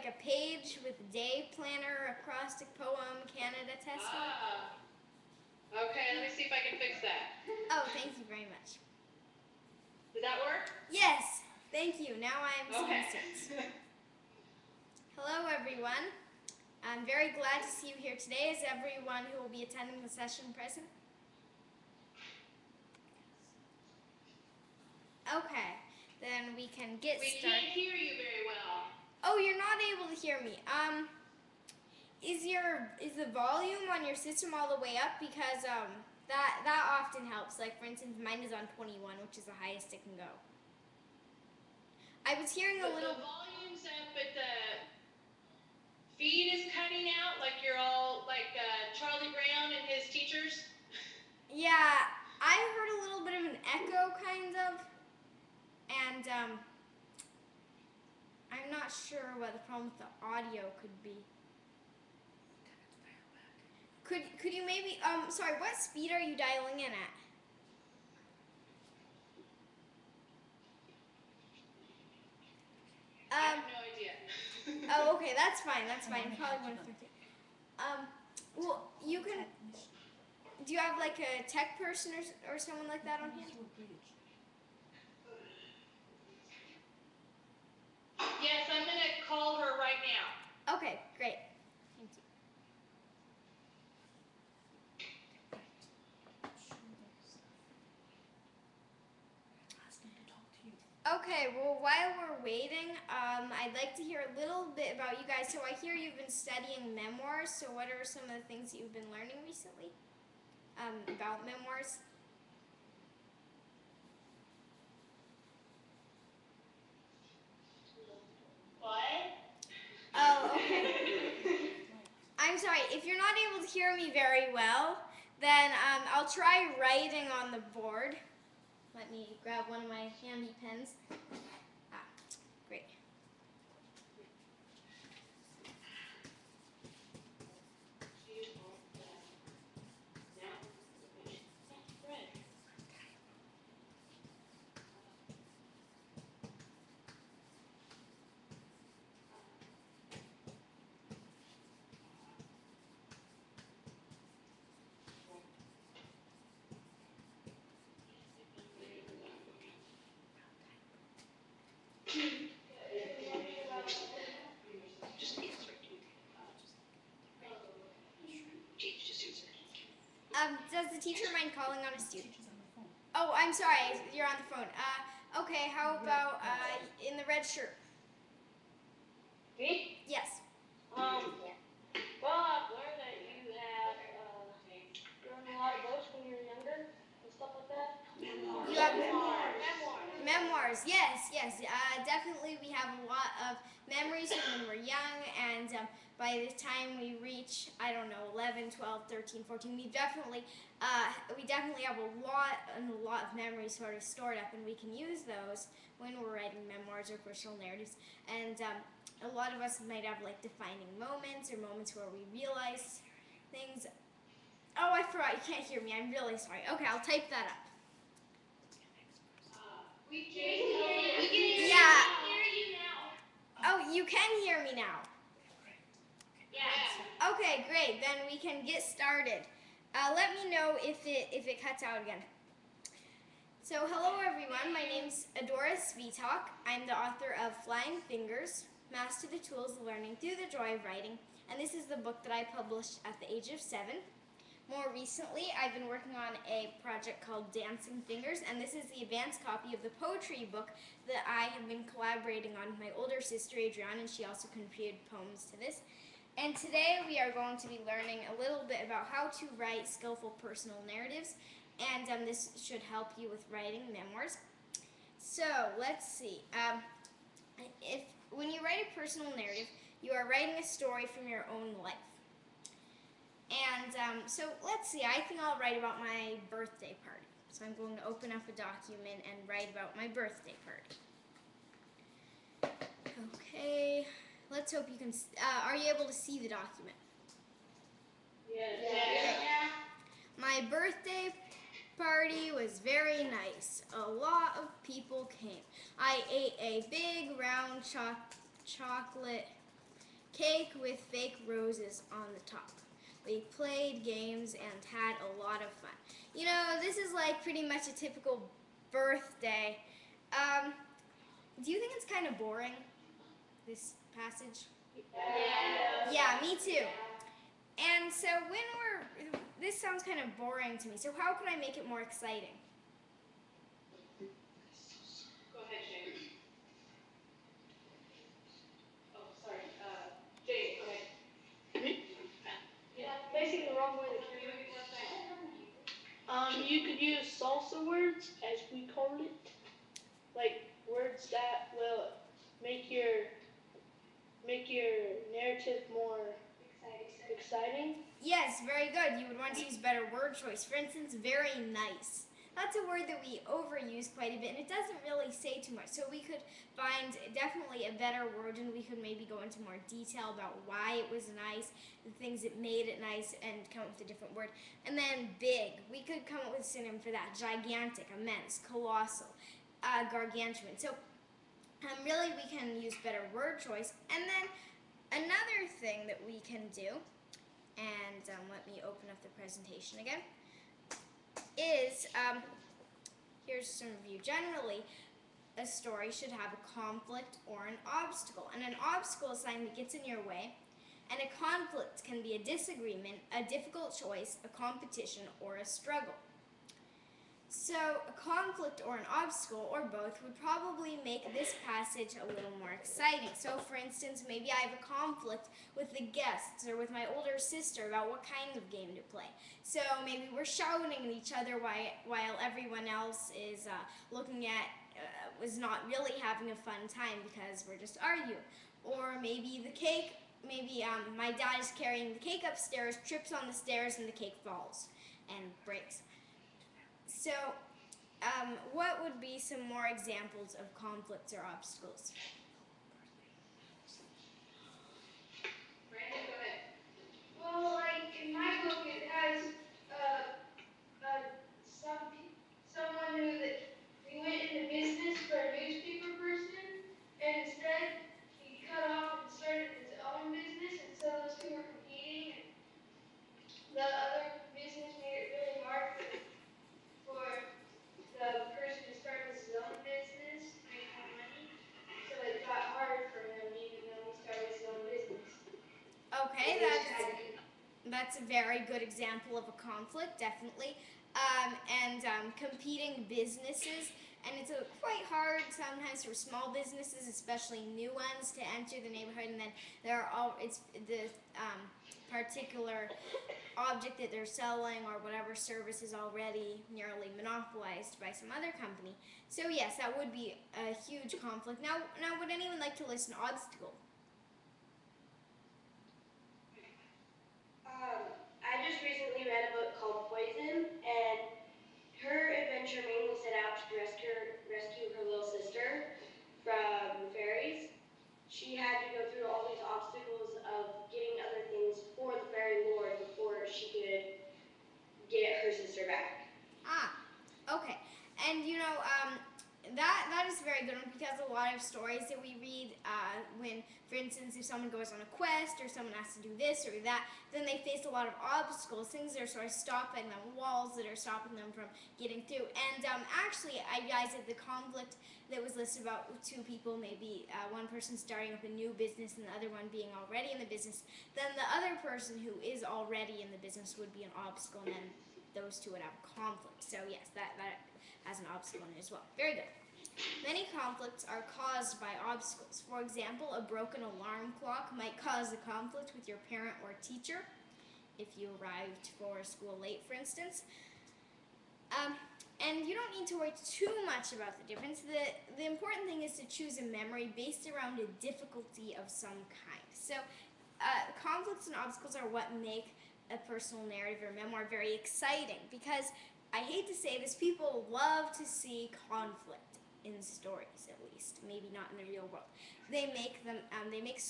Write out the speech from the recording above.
like a page with day planner, acrostic poem, Canada test. Ah. Okay, let me see if I can fix that. Oh, thank you very much. Did that work? Yes, thank you. Now I'm Okay. Hello, everyone. I'm very glad to see you here today. Is everyone who will be attending the session present? Okay, then we can get we started. can't hear you very well. Oh, you're not able to hear me. Um, is your is the volume on your system all the way up? Because um, that that often helps. Like for instance, mine is on 21, which is the highest it can go. I was hearing a The, little. the volume's up, but the feed is cutting out. Like you're all like uh, Charlie Brown and his teachers. Yeah, I heard a little bit of an echo, kind of, and um, I'm not sure what the problem with the audio could be. Could could you maybe um sorry, what speed are you dialing in at? I Um, have no idea. oh, okay, that's fine. That's fine. Probably one fifty. Um, well, you can. Do you have like a tech person or, or someone like that on hand? yes, I'm gonna call her right now. Okay, great. Thank you. Okay, well, while we're waiting, um, I'd like to hear a little bit about you guys. So I hear you've been studying memoirs. So what are some of the things that you've been learning recently um, about memoirs? What? Oh, okay. I'm sorry. If you're not able to hear me very well, then um, I'll try writing on the board. Let me grab one of my handy pens. Ah, great. Teacher mind calling on a student? Oh, I'm sorry. You're on the phone. Uh, okay. How about uh, in the red shirt? Me? Yes. Um, well, I've learned that you have, uh, learned a lot of books when you were younger and stuff like that. You have Memoirs. Yes, yes. Uh, definitely, we have a lot of memories from when we're young, and um, by the time we reach, I don't know, 11, 12, 13, 14, we definitely, uh, we definitely have a lot and a lot of memories sort of stored up, and we can use those when we're writing memoirs or personal narratives. And um, a lot of us might have like defining moments or moments where we realize things. Oh, I forgot. You can't hear me. I'm really sorry. Okay, I'll type that up. We can hear you. We can Yeah. hear you now. Oh, you can hear me now. Yeah. Okay, great. Then we can get started. Uh, let me know if it if it cuts out again. So, hello everyone. My name's Adora Svitak. I'm the author of Flying Fingers: Master the Tools of Learning Through the Joy of Writing, and this is the book that I published at the age of seven. More recently, I've been working on a project called Dancing Fingers, and this is the advanced copy of the poetry book that I have been collaborating on with my older sister Adrienne, and she also contributed poems to this. And today we are going to be learning a little bit about how to write skillful personal narratives, and um, this should help you with writing memoirs. So let's see. Um, if when you write a personal narrative, you are writing a story from your own life. And um, so let's see. I think I'll write about my birthday party. So I'm going to open up a document and write about my birthday party. Okay. Let's hope you can. Uh, are you able to see the document? Yes. My birthday party was very nice. A lot of people came. I ate a big round choc- chocolate cake with fake roses on the top. We played games and had a lot of fun. You know, this is like pretty much a typical birthday. Um, do you think it's kind of boring, this passage? Yeah. Yeah, me too. And so when we're, this sounds kind of boring to me. So how can I make it more exciting? Go ahead, Shane. Oh, sorry, uh, Jay, go ahead. Yeah, facing the wrong way. Um, you could use salsa words, as we call it, like words that will make your make your narrative more exciting. Yes, very good. You would want to use better word choice. For instance, very nice. That's a word that we overuse quite a bit, and it doesn't really say too much. So we could find definitely a better word, and we could maybe go into more detail about why it was nice, the things that made it nice, and come up with a different word. And then big, we could come up with a synonym for that: gigantic, immense, colossal, uh, gargantuan. So um, really, we can use better word choice. And then another thing that we can do and um, let me open up the presentation again, is um, here's some review. Generally, a story should have a conflict or an obstacle. And an obstacle is something that gets in your way, and a conflict can be a disagreement, a difficult choice, a competition, or a struggle. So, a conflict or an obstacle, or both, would probably make this passage a little more exciting. So, for instance, maybe I have a conflict with the guests or with my older sister about what kind of game to play. So, maybe we're shouting at each other while, everyone else is uh, looking at, uh, was not really having a fun time because we're just arguing. Or maybe the cake, maybe um, my dad is carrying the cake upstairs, trips on the stairs, and the cake falls and breaks. So, um, what would be some more examples of conflicts or obstacles? Brandon, go ahead. Well, like in my book, it has uh, uh, some pe- someone who that he went into business for a newspaper person, and instead he cut off and started his own business, and so those two were competing. And the other business made it really hard for, for the person to start his own business, to make more money. So it got harder for him, even though he started his own business. Okay, that's that's a very good example of a conflict, definitely. Um, and um, competing businesses, and it's a, quite hard sometimes for small businesses, especially new ones, to enter the neighborhood. And then there are all it's the um, particular object that they're selling or whatever service is already nearly monopolized by some other company. So yes, that would be a huge conflict. Now, now, would anyone like to list an obstacle? Um, I just recently read a book called Poison, and her adventure mainly set out to rescue rescue her little sister from fairies. She had to go through all these obstacles of getting other things for the fairy lord before she could get her sister back. Ah, okay. And you know, um, that that is very good because a lot of stories that we read, uh, when, for instance, if someone goes on a quest or someone has to do this or that, then they face a lot of obstacles, things that are sort of stopping them, walls that are stopping them from getting through. And um, actually, I realized that the conflict that was listed about two people, maybe uh, one person starting up a new business and the other one being already in the business, then the other person who is already in the business would be an obstacle, and then those two would have a conflict. So yes, that that has an obstacle in it as well. Very good. Many conflicts are caused by obstacles. For example, a broken alarm clock might cause a conflict with your parent or teacher if you arrived for school late, for instance. Um, and you don't need to worry too much about the difference. The, the important thing is to choose a memory based around a difficulty of some kind. So, uh, conflicts and obstacles are what make a personal narrative or memoir very exciting because I hate to say this, people love to see conflict in stories, at least. Maybe not in the real world. They make them. Um, they make